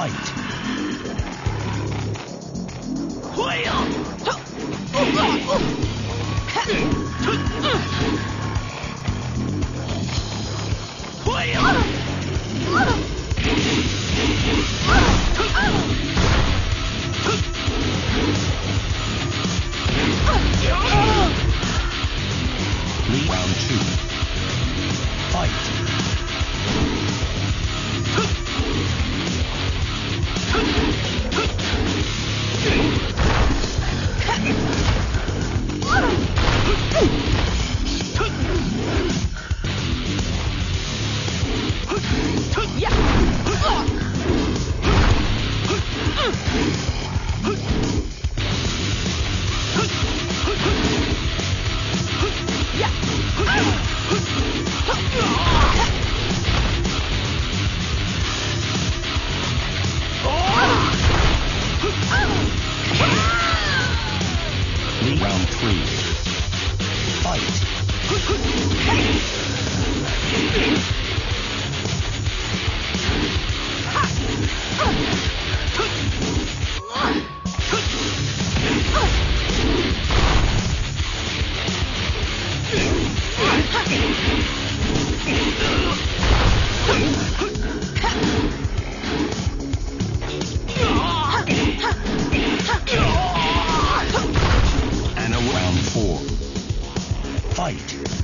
快呀快快快快呀加油 weweltrees three. Fight. four. Fight.